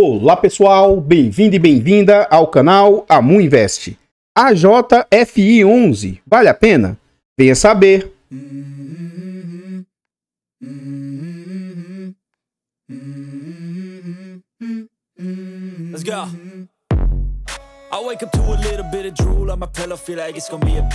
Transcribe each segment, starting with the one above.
Olá pessoal, bem-vindo e bem-vinda ao canal Amu Invest. A JFI 11, vale a pena? Venha saber. Let's go.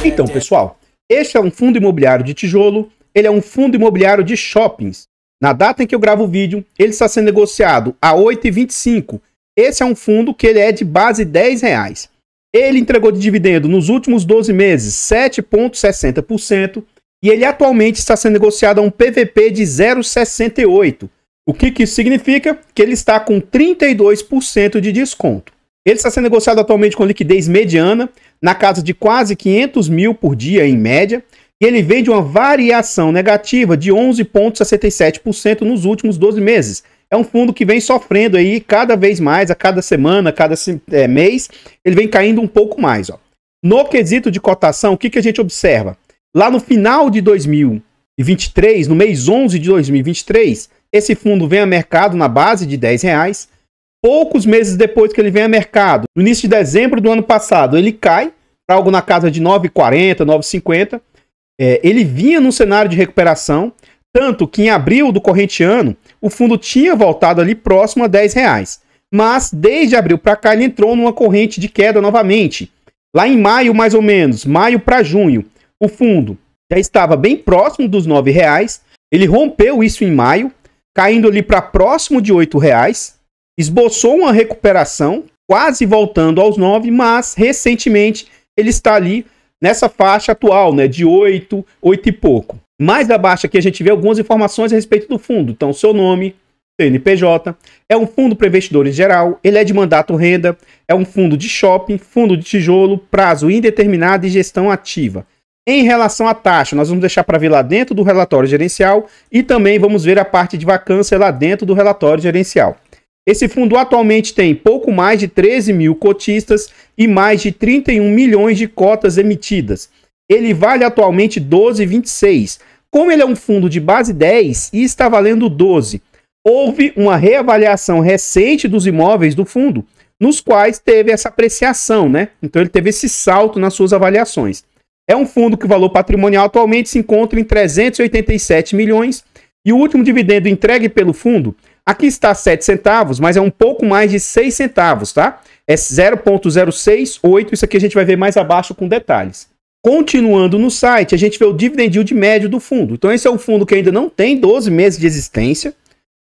Então, pessoal, este é um fundo imobiliário de tijolo, ele é um fundo imobiliário de shoppings. Na data em que eu gravo o vídeo, ele está sendo negociado a R$ 8,25. Esse é um fundo que ele é de base 10 reais. Ele entregou de dividendo nos últimos 12 meses 7,60% e ele atualmente está sendo negociado a um PVP de 0,68. O que, que isso significa? Que ele está com 32% de desconto. Ele está sendo negociado atualmente com liquidez mediana, na casa de quase 500 mil por dia em média, e ele vem de uma variação negativa de 11,67% nos últimos 12 meses. É um fundo que vem sofrendo aí cada vez mais, a cada semana, a cada é, mês, ele vem caindo um pouco mais. Ó. No quesito de cotação, o que, que a gente observa? Lá no final de 2023, no mês 11 de 2023, esse fundo vem a mercado na base de 10 reais. Poucos meses depois que ele vem a mercado, no início de dezembro do ano passado, ele cai para algo na casa de 9,40, 9,50 é, ele vinha num cenário de recuperação, tanto que em abril do corrente ano, o fundo tinha voltado ali próximo a 10 reais. Mas desde abril para cá ele entrou numa corrente de queda novamente. Lá em maio, mais ou menos, maio para junho, o fundo já estava bem próximo dos 9 reais. Ele rompeu isso em maio, caindo ali para próximo de 8 reais. Esboçou uma recuperação, quase voltando aos 9, mas recentemente ele está ali nessa faixa atual, né, de 8, 8 e pouco. Mais abaixo aqui a gente vê algumas informações a respeito do fundo. Então, seu nome, CNPJ, é um fundo para investidores geral, ele é de mandato renda, é um fundo de shopping, fundo de tijolo, prazo indeterminado e gestão ativa. Em relação à taxa, nós vamos deixar para ver lá dentro do relatório gerencial e também vamos ver a parte de vacância lá dentro do relatório gerencial. Esse fundo atualmente tem pouco mais de 13 mil cotistas e mais de 31 milhões de cotas emitidas. Ele vale atualmente 12,26. Como ele é um fundo de base 10 e está valendo 12, houve uma reavaliação recente dos imóveis do fundo, nos quais teve essa apreciação, né? Então ele teve esse salto nas suas avaliações. É um fundo que o valor patrimonial atualmente se encontra em 387 milhões e o último dividendo entregue pelo fundo Aqui está 7 centavos, mas é um pouco mais de 6 centavos, tá? É 0.068, isso aqui a gente vai ver mais abaixo com detalhes. Continuando no site, a gente vê o dividend yield médio do fundo. Então esse é um fundo que ainda não tem 12 meses de existência,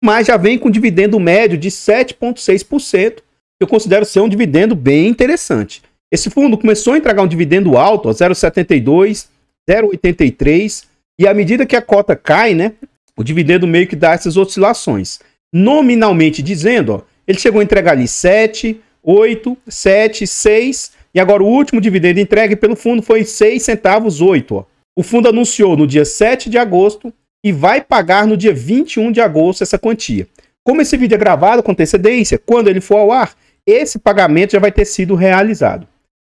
mas já vem com dividendo médio de 7.6%, que eu considero ser um dividendo bem interessante. Esse fundo começou a entregar um dividendo alto, 0,72, 0,83, e à medida que a cota cai, né, o dividendo meio que dá essas oscilações nominalmente dizendo, ó, ele chegou a entregar ali 7, 8, 7, 6, e agora o último dividendo entregue pelo fundo foi 6 centavos 8. Ó. O fundo anunciou no dia 7 de agosto e vai pagar no dia 21 de agosto essa quantia. Como esse vídeo é gravado com antecedência, quando ele for ao ar, esse pagamento já vai ter sido realizado.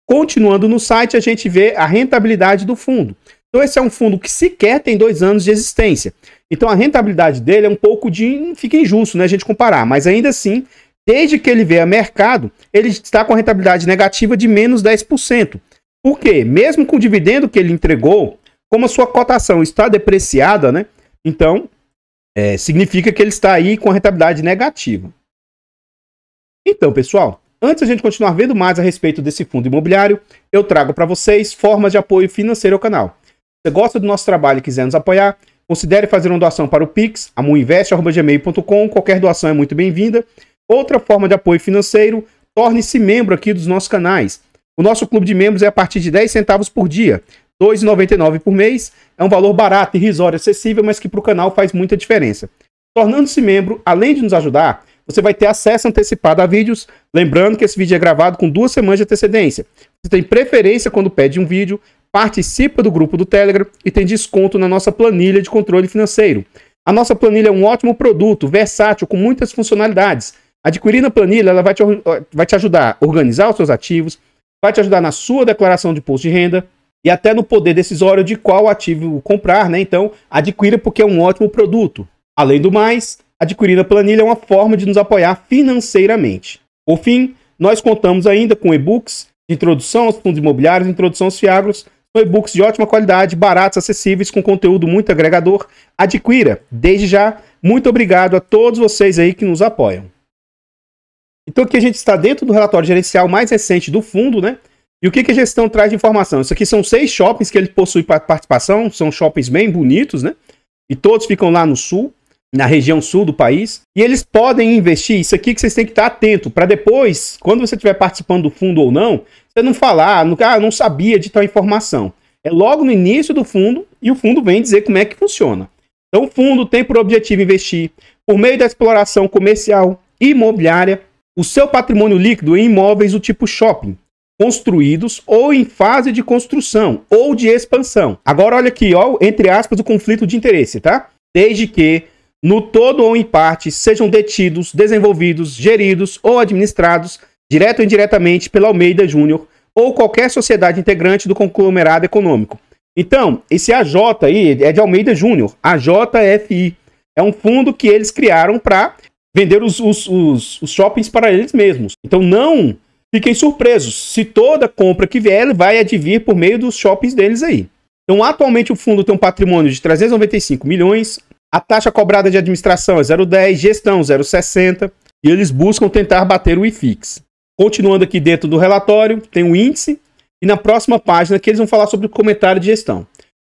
Continuando no site, a gente vê a rentabilidade do fundo. Então, esse é um fundo que sequer tem dois anos de existência. Então a rentabilidade dele é um pouco de. Fica injusto, né? A gente comparar, mas ainda assim, desde que ele veio a mercado, ele está com a rentabilidade negativa de menos 10%. Por quê? Mesmo com o dividendo que ele entregou, como a sua cotação está depreciada, né? Então, é, significa que ele está aí com a rentabilidade negativa. Então, pessoal, antes a gente continuar vendo mais a respeito desse fundo imobiliário, eu trago para vocês formas de apoio financeiro ao canal. Se você gosta do nosso trabalho e quiser nos apoiar, Considere fazer uma doação para o Pix, amuinvest.gmail.com. Qualquer doação é muito bem-vinda. Outra forma de apoio financeiro, torne-se membro aqui dos nossos canais. O nosso clube de membros é a partir de 10 centavos por dia, R$ 2,99 por mês. É um valor barato, irrisório, acessível, mas que para o canal faz muita diferença. Tornando-se membro, além de nos ajudar, você vai ter acesso antecipado a vídeos. Lembrando que esse vídeo é gravado com duas semanas de antecedência. Você tem preferência quando pede um vídeo participa do grupo do Telegram e tem desconto na nossa planilha de controle financeiro. A nossa planilha é um ótimo produto, versátil, com muitas funcionalidades. Adquirindo a planilha, ela vai te, vai te ajudar a organizar os seus ativos, vai te ajudar na sua declaração de imposto de renda e até no poder decisório de qual ativo comprar, né? Então, adquira porque é um ótimo produto. Além do mais, adquirir a planilha é uma forma de nos apoiar financeiramente. Por fim, nós contamos ainda com e-books de introdução aos fundos imobiliários, introdução aos fiagros, são e-books de ótima qualidade, baratos, acessíveis, com conteúdo muito agregador. Adquira, desde já. Muito obrigado a todos vocês aí que nos apoiam. Então aqui a gente está dentro do relatório gerencial mais recente do fundo, né? E o que, que a gestão traz de informação? Isso aqui são seis shoppings que ele possui participação, são shoppings bem bonitos, né? E todos ficam lá no sul, na região sul do país. E eles podem investir, isso aqui que vocês têm que estar atento, para depois, quando você estiver participando do fundo ou não, você não falar, ah, não sabia de tal informação. É logo no início do fundo e o fundo vem dizer como é que funciona. Então o fundo tem por objetivo investir por meio da exploração comercial e imobiliária o seu patrimônio líquido em imóveis do tipo shopping, construídos ou em fase de construção ou de expansão. Agora olha aqui, ó, entre aspas, o conflito de interesse, tá? Desde que no todo ou em parte sejam detidos, desenvolvidos, geridos ou administrados direto ou indiretamente pela Almeida Júnior ou qualquer sociedade integrante do conglomerado econômico. Então, esse AJ aí é de Almeida Júnior, AJFI. É um fundo que eles criaram para vender os, os, os, os, shoppings para eles mesmos. Então, não fiquem surpresos. Se toda compra que vier, vai advir por meio dos shoppings deles aí. Então, atualmente o fundo tem um patrimônio de 395 milhões, a taxa cobrada de administração é 0,10, gestão 0,60, e eles buscam tentar bater o IFIX. Continuando aqui dentro do relatório, tem o um índice e na próxima página que eles vão falar sobre o comentário de gestão.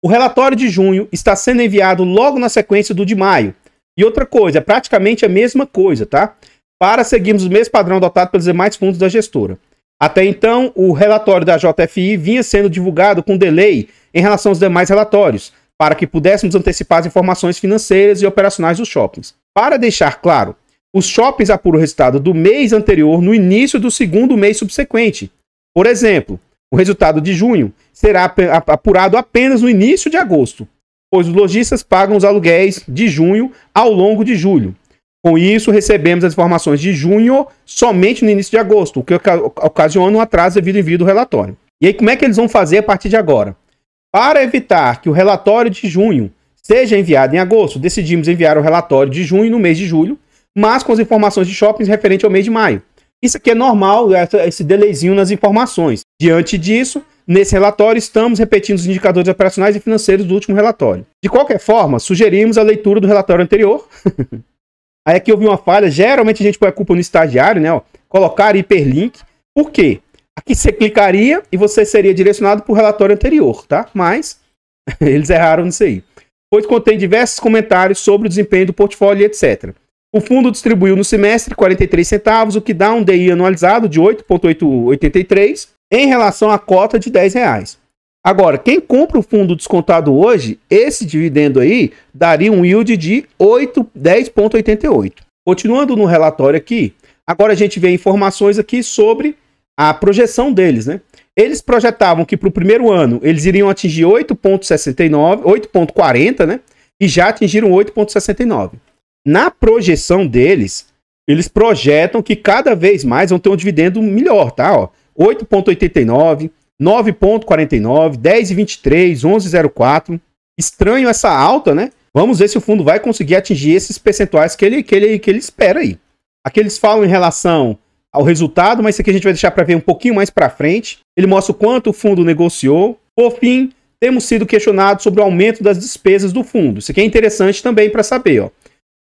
O relatório de junho está sendo enviado logo na sequência do de maio. E outra coisa, é praticamente a mesma coisa, tá? Para seguirmos o mesmo padrão adotado pelos demais fundos da gestora. Até então, o relatório da JFI vinha sendo divulgado com delay em relação aos demais relatórios, para que pudéssemos antecipar as informações financeiras e operacionais dos shoppings. Para deixar claro, os shoppings apuram o resultado do mês anterior no início do segundo mês subsequente. Por exemplo, o resultado de junho será apurado apenas no início de agosto, pois os lojistas pagam os aluguéis de junho ao longo de julho. Com isso, recebemos as informações de junho somente no início de agosto, o que ocasiona um atraso devido ao envio do relatório. E aí, como é que eles vão fazer a partir de agora? Para evitar que o relatório de junho seja enviado em agosto, decidimos enviar o relatório de junho no mês de julho, mas com as informações de shoppings referente ao mês de maio. Isso aqui é normal, esse delayzinho nas informações. Diante disso, nesse relatório estamos repetindo os indicadores operacionais e financeiros do último relatório. De qualquer forma, sugerimos a leitura do relatório anterior. Aí aqui houve uma falha, geralmente a gente põe a culpa no estagiário, né? Ó, colocar hiperlink. Por quê? Aqui você clicaria e você seria direcionado para o relatório anterior, tá? Mas eles erraram nisso aí. Pois contém diversos comentários sobre o desempenho do portfólio, etc. O fundo distribuiu no semestre 43 centavos, o que dá um DI anualizado de 8,83 em relação à cota de 10 reais. Agora, quem compra o fundo descontado hoje, esse dividendo aí daria um yield de 10,88. Continuando no relatório aqui, agora a gente vê informações aqui sobre a projeção deles, né? Eles projetavam que para o primeiro ano eles iriam atingir 8,69, 8,40, né? E já atingiram 8,69 na projeção deles, eles projetam que cada vez mais vão ter um dividendo melhor, tá? Ó, 8,89, 9,49, 10,23, 11,04. Estranho essa alta, né? Vamos ver se o fundo vai conseguir atingir esses percentuais que ele, que ele, que ele espera aí. Aqui eles falam em relação ao resultado, mas isso aqui a gente vai deixar para ver um pouquinho mais para frente. Ele mostra o quanto o fundo negociou. Por fim, temos sido questionados sobre o aumento das despesas do fundo. Isso aqui é interessante também para saber, ó.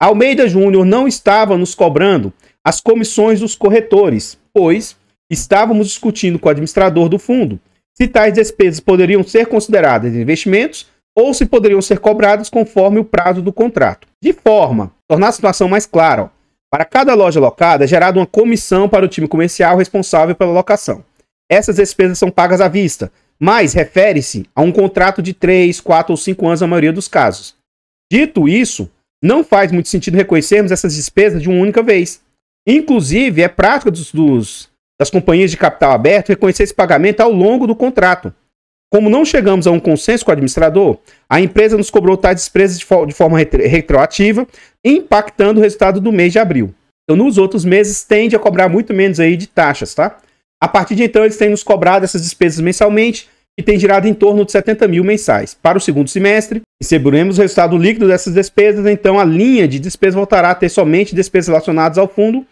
Almeida Júnior não estava nos cobrando as comissões dos corretores, pois estávamos discutindo com o administrador do fundo se tais despesas poderiam ser consideradas investimentos ou se poderiam ser cobradas conforme o prazo do contrato. De forma tornar a situação mais clara, ó, para cada loja locada é gerada uma comissão para o time comercial responsável pela locação. Essas despesas são pagas à vista, mas refere-se a um contrato de 3, 4 ou 5 anos na maioria dos casos. Dito isso, não faz muito sentido reconhecermos essas despesas de uma única vez. Inclusive, é prática dos, dos, das companhias de capital aberto reconhecer esse pagamento ao longo do contrato. Como não chegamos a um consenso com o administrador, a empresa nos cobrou tais despesas de, de forma retroativa, impactando o resultado do mês de abril. Então, nos outros meses, tende a cobrar muito menos aí de taxas, tá? A partir de então, eles têm nos cobrado essas despesas mensalmente, que tem girado em torno de 70 mil mensais. Para o segundo semestre, receberemos o resultado líquido dessas despesas, então a linha de despesas voltará a ter somente despesas relacionadas ao fundo,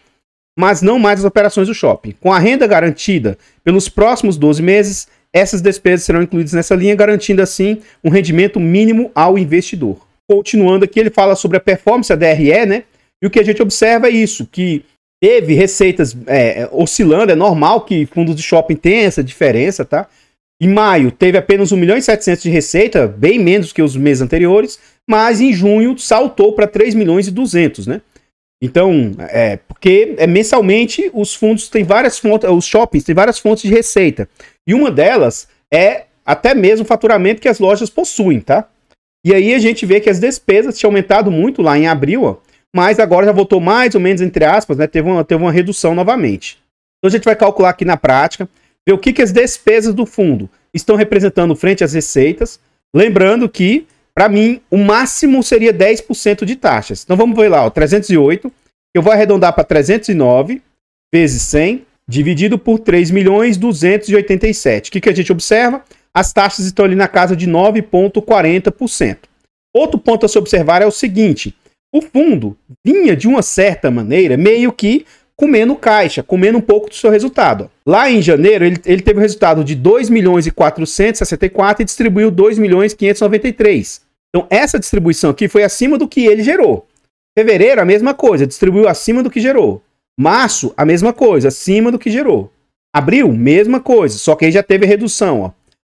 mas não mais as operações do shopping. Com a renda garantida pelos próximos 12 meses, essas despesas serão incluídas nessa linha, garantindo assim um rendimento mínimo ao investidor. Continuando aqui, ele fala sobre a performance, a DRE, né? E o que a gente observa é isso, que teve receitas é, oscilando, é normal que fundos de shopping tenham essa diferença, tá? Em maio teve apenas 1 milhão e 700 de receita, bem menos que os meses anteriores, mas em junho saltou para 3 milhões e 200, né? Então, é, porque é, mensalmente os fundos têm várias fontes, os shoppings têm várias fontes de receita. E uma delas é até mesmo o faturamento que as lojas possuem, tá? E aí a gente vê que as despesas tinham aumentado muito lá em abril, ó, mas agora já voltou mais ou menos, entre aspas, né? Teve uma, teve uma redução novamente. Então a gente vai calcular aqui na prática ver o que, que as despesas do fundo estão representando frente às receitas. Lembrando que, para mim, o máximo seria 10% de taxas. Então vamos ver lá, ó, 308, eu vou arredondar para 309 vezes 100, dividido por 3 milhões 287. O que, que a gente observa? As taxas estão ali na casa de 9,40%. Outro ponto a se observar é o seguinte: o fundo vinha de uma certa maneira meio que comendo caixa, comendo um pouco do seu resultado. Lá em janeiro, ele, ele teve o um resultado de 2 milhões e 464 e distribuiu 2 milhões e 593. Então, essa distribuição aqui foi acima do que ele gerou. Fevereiro, a mesma coisa, distribuiu acima do que gerou. Março, a mesma coisa, acima do que gerou. Abril, mesma coisa, só que aí já teve redução, ó,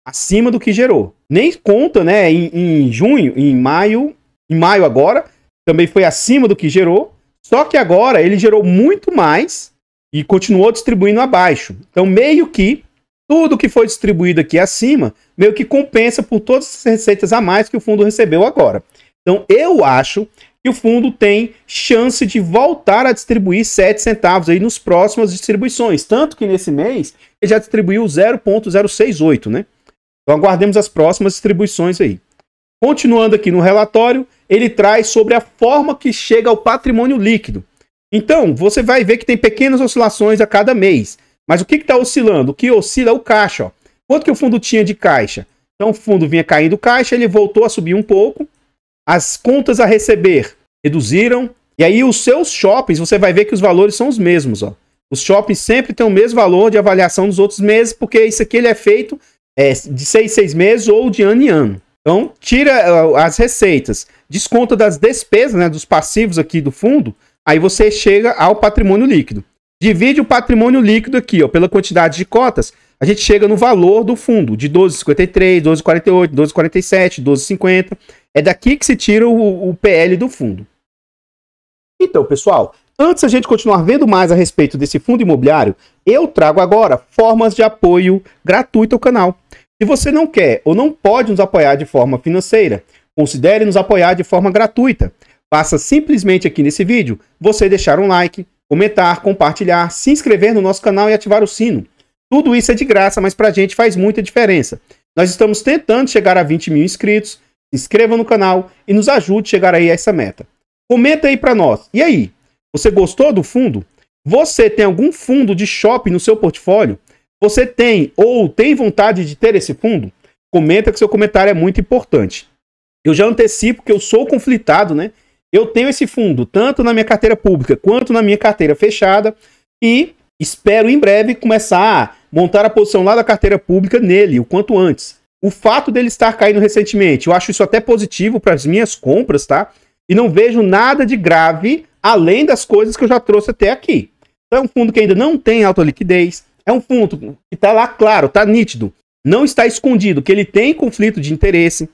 acima do que gerou. Nem conta, né, em, em junho, em maio, em maio agora, também foi acima do que gerou. Só que agora ele gerou muito mais e continuou distribuindo abaixo. Então, meio que tudo que foi distribuído aqui acima, meio que compensa por todas as receitas a mais que o fundo recebeu agora. Então, eu acho que o fundo tem chance de voltar a distribuir 7 centavos aí nos próximas distribuições. Tanto que nesse mês ele já distribuiu 0,068, né? Então aguardemos as próximas distribuições aí. Continuando aqui no relatório, ele traz sobre a forma que chega ao patrimônio líquido. Então, você vai ver que tem pequenas oscilações a cada mês. Mas o que está oscilando? O que oscila é o caixa. Ó. Quanto que o fundo tinha de caixa? Então, o fundo vinha caindo caixa, ele voltou a subir um pouco. As contas a receber reduziram. E aí, os seus shoppings, você vai ver que os valores são os mesmos. Ó. Os shoppings sempre têm o mesmo valor de avaliação dos outros meses, porque isso aqui ele é feito é, de seis, seis meses ou de ano em ano. Então, tira uh, as receitas, desconta das despesas, né, dos passivos aqui do fundo, aí você chega ao patrimônio líquido. Divide o patrimônio líquido aqui, ó, pela quantidade de cotas, a gente chega no valor do fundo, de 12,53, 12,48, 12,47, 12,50. É daqui que se tira o, o PL do fundo. Então, pessoal, antes a gente continuar vendo mais a respeito desse fundo imobiliário, eu trago agora formas de apoio gratuito ao canal. Se você não quer ou não pode nos apoiar de forma financeira, considere nos apoiar de forma gratuita. Basta simplesmente aqui nesse vídeo você deixar um like, comentar, compartilhar, se inscrever no nosso canal e ativar o sino. Tudo isso é de graça, mas pra gente faz muita diferença. Nós estamos tentando chegar a 20 mil inscritos. Se inscreva no canal e nos ajude a chegar aí a essa meta. Comenta aí para nós. E aí? Você gostou do fundo? Você tem algum fundo de shopping no seu portfólio? Você tem ou tem vontade de ter esse fundo? Comenta que seu comentário é muito importante. Eu já antecipo que eu sou conflitado, né? Eu tenho esse fundo tanto na minha carteira pública quanto na minha carteira fechada e espero em breve começar a montar a posição lá da carteira pública nele, o quanto antes. O fato dele estar caindo recentemente, eu acho isso até positivo para as minhas compras, tá? E não vejo nada de grave além das coisas que eu já trouxe até aqui. Então é um fundo que ainda não tem alta liquidez, é um fundo que está lá claro, está nítido. Não está escondido que ele tem conflito de interesse.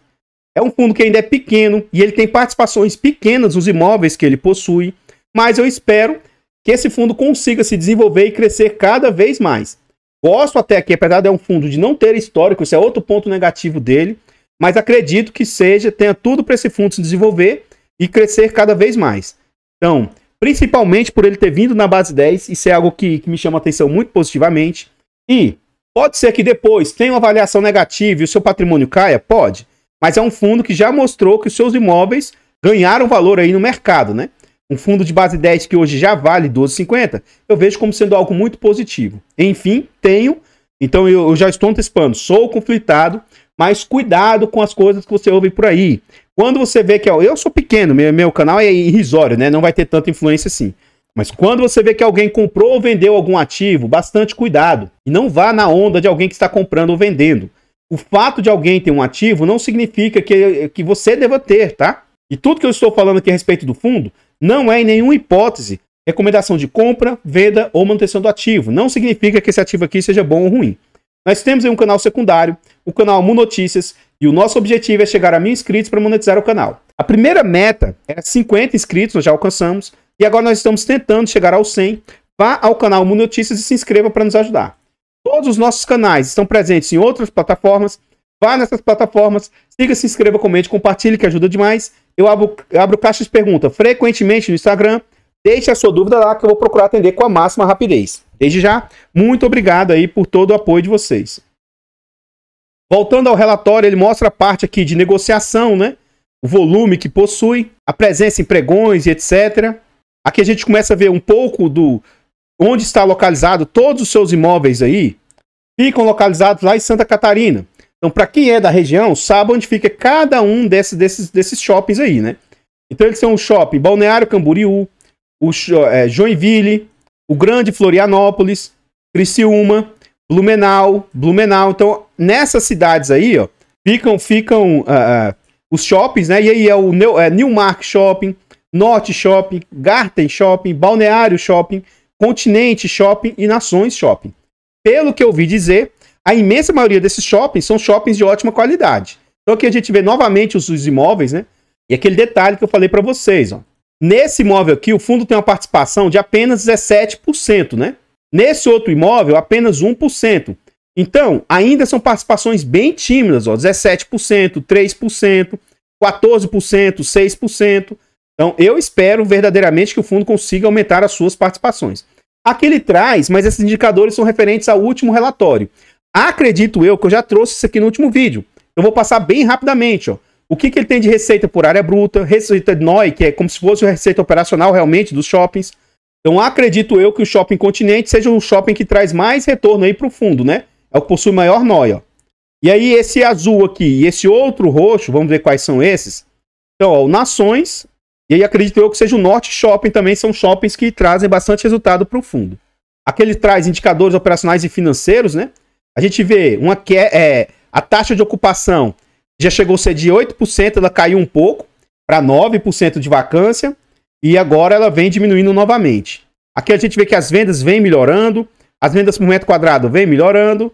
É um fundo que ainda é pequeno e ele tem participações pequenas nos imóveis que ele possui. Mas eu espero que esse fundo consiga se desenvolver e crescer cada vez mais. Gosto até aqui, apesar de é um fundo de não ter histórico, isso é outro ponto negativo dele. Mas acredito que seja, tenha tudo para esse fundo se desenvolver e crescer cada vez mais. Então, principalmente por ele ter vindo na base 10, isso é algo que, que me chama a atenção muito positivamente. E pode ser que depois tenha uma avaliação negativa e o seu patrimônio caia? Pode. Mas é um fundo que já mostrou que os seus imóveis ganharam valor aí no mercado, né? Um fundo de base 10 que hoje já vale 12,50, eu vejo como sendo algo muito positivo. Enfim, tenho Então eu, eu já estou antecipando, sou conflitado, mas cuidado com as coisas que você ouve por aí. Quando você vê que. Eu sou pequeno, meu, meu canal é irrisório, né? Não vai ter tanta influência assim. Mas quando você vê que alguém comprou ou vendeu algum ativo, bastante cuidado. E não vá na onda de alguém que está comprando ou vendendo. O fato de alguém ter um ativo não significa que, que você deva ter, tá? E tudo que eu estou falando aqui a respeito do fundo não é em nenhuma hipótese recomendação de compra, venda ou manutenção do ativo. Não significa que esse ativo aqui seja bom ou ruim. Nós temos aí um canal secundário, o canal Mu Notícias, e o nosso objetivo é chegar a mil inscritos para monetizar o canal. A primeira meta era 50 inscritos, nós já alcançamos, e agora nós estamos tentando chegar aos 100. Vá ao canal Mu Notícias e se inscreva para nos ajudar. Todos os nossos canais estão presentes em outras plataformas. Vá nessas plataformas, siga, se inscreva, comente, compartilhe, que ajuda demais. Eu abro, abro caixa de pergunta frequentemente no Instagram. Deixe a sua dúvida lá que eu vou procurar atender com a máxima rapidez. Desde já, muito obrigado aí por todo o apoio de vocês. Voltando ao relatório, ele mostra a parte aqui de negociação, né? O volume que possui, a presença em pregões e etc. Aqui a gente começa a ver um pouco do onde está localizado todos os seus imóveis aí. Ficam localizados lá em Santa Catarina. Então, para quem é da região, sabe onde fica cada um desses, desses, desses shoppings aí, né? Então, eles são o shopping Balneário Camboriú, o é, Joinville, o Grande Florianópolis, Criciúma, Blumenau, Blumenau. Então, nessas cidades aí, ó, ficam, ficam uh, uh, os shoppings, né? E aí é o New, é, Newmark Shopping, Norte Shopping, Garten Shopping, Balneário Shopping, Continente Shopping e Nações Shopping. Pelo que eu ouvi dizer, a imensa maioria desses shoppings são shoppings de ótima qualidade. Então aqui a gente vê novamente os, os imóveis, né? E aquele detalhe que eu falei para vocês, ó. Nesse imóvel aqui, o fundo tem uma participação de apenas 17%, né? Nesse outro imóvel, apenas 1%. Então, ainda são participações bem tímidas, ó, 17%, 3%, 14%, 6%. Então, eu espero verdadeiramente que o fundo consiga aumentar as suas participações. Aqui ele traz, mas esses indicadores são referentes ao último relatório. Acredito eu que eu já trouxe isso aqui no último vídeo. Eu vou passar bem rapidamente, ó. O que, que ele tem de receita por área bruta, receita de NOI, que é como se fosse a receita operacional realmente dos shoppings. Então acredito eu que o shopping continente seja o shopping que traz mais retorno aí para o fundo, né? É o que possui maior NOI, ó. E aí esse azul aqui e esse outro roxo, vamos ver quais são esses. Então, ó, o Nações, e aí acredito eu que seja o Norte Shopping também, são shoppings que trazem bastante resultado para o fundo. Aquele traz indicadores operacionais e financeiros, né? A gente vê uma que é, a taxa de ocupação já chegou a ser de 8%, ela caiu um pouco para 9% de vacância e agora ela vem diminuindo novamente. Aqui a gente vê que as vendas vêm melhorando, as vendas por metro quadrado vêm melhorando.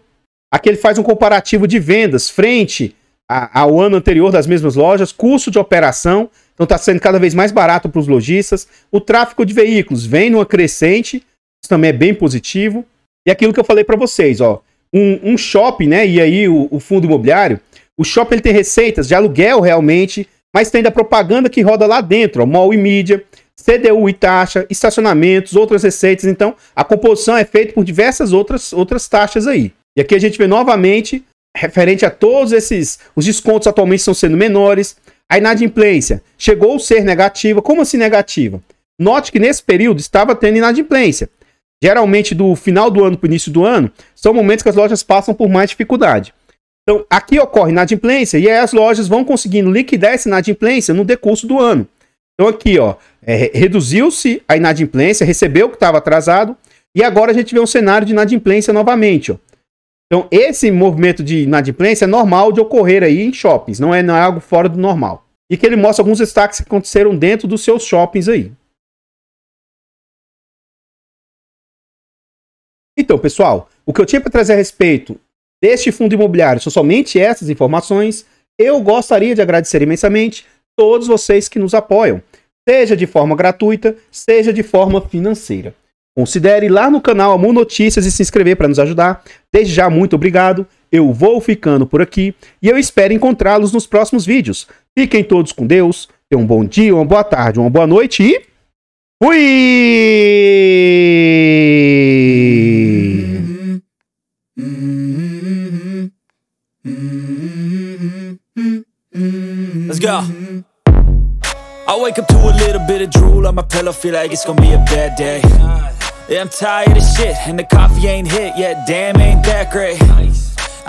Aqui ele faz um comparativo de vendas frente a, ao ano anterior das mesmas lojas, custo de operação, então está sendo cada vez mais barato para os lojistas. O tráfego de veículos vem numa crescente, isso também é bem positivo. E aquilo que eu falei para vocês, ó, um, um, shopping, né? E aí o, o fundo imobiliário, o shopping ele tem receitas de aluguel realmente, mas tem da propaganda que roda lá dentro, ó, mall e mídia, CDU e taxa, estacionamentos, outras receitas. Então, a composição é feita por diversas outras, outras taxas aí. E aqui a gente vê novamente, referente a todos esses, os descontos atualmente estão sendo menores. A inadimplência chegou a ser negativa. Como assim negativa? Note que nesse período estava tendo inadimplência. Geralmente, do final do ano para o início do ano, são momentos que as lojas passam por mais dificuldade. Então, aqui ocorre inadimplência e aí as lojas vão conseguindo liquidar essa inadimplência no decurso do ano. Então, aqui, ó, é, reduziu-se a inadimplência, recebeu o que estava atrasado e agora a gente vê um cenário de inadimplência novamente, ó. Então, esse movimento de inadimplência é normal de ocorrer aí em shoppings, não é, não é algo fora do normal. E que ele mostra alguns destaques que aconteceram dentro dos seus shoppings aí. Então, pessoal, o que eu tinha para trazer a respeito deste fundo imobiliário são somente essas informações. Eu gostaria de agradecer imensamente todos vocês que nos apoiam, seja de forma gratuita, seja de forma financeira. Considere ir lá no canal Amu Notícias e se inscrever para nos ajudar. Desde já, muito obrigado. Eu vou ficando por aqui e eu espero encontrá-los nos próximos vídeos. Fiquem todos com Deus. Tenham um bom dia, uma boa tarde, uma boa noite e. Fui! Let's go. I wake up to a little bit of drool on my pillow, feel like it's gonna be a bad day. Yeah, I'm tired of shit, and the coffee ain't hit yet. Damn, ain't that great.